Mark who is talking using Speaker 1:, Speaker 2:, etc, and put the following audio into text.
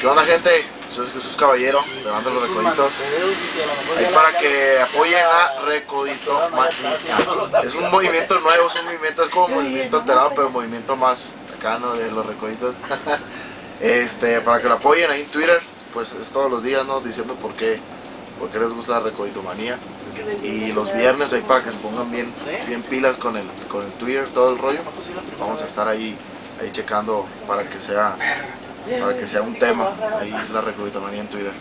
Speaker 1: ¿Qué onda gente? Soy Jesús Caballero, de Banda Los Recoditos. Ahí para que apoyen a Recodito Manía. Es un movimiento nuevo, es un movimiento, es como movimiento alterado, pero movimiento más acá, ¿no? De los Recoditos. Este, para que lo apoyen ahí en Twitter, pues es todos los días, ¿no? Diciendo por qué, por qué les gusta la Recodito Manía. Y los viernes ahí para que se pongan bien, bien pilas con el, con el Twitter, todo el rollo. Vamos a estar ahí, ahí checando para que sea para que sea un tema ahí la reclutamania en Twitter.